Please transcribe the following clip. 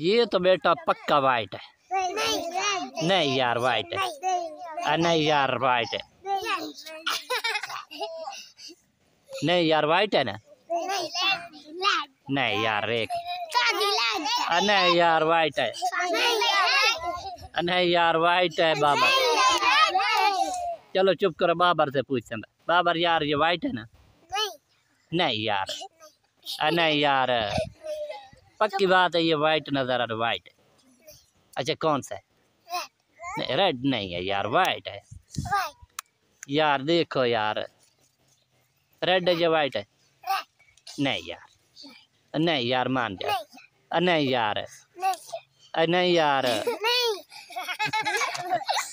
ये तो बेटा पक्का वाइट है। नहीं नहीं यार वाइट है। नहीं यार वाइट है। नहीं यार वाइट है ना? नहीं यार एक। नहीं यार वाइट है। नहीं यार वाइट है बाबर। चलो चुप करो बाबर से पूछते हैं। बाबर यार ये वाइट है ना? नहीं। यार। नहीं यार। पक्की बात है ये वाइट नज़र आ रहा वाइट अच्छा कौन सा है? रेड नहीं है यार वाइट है। यार देखो यार। रेड है या वाइट है? नहीं यार। नहीं यार मान जा। नहीं। यार। नहीं यार। नहीं।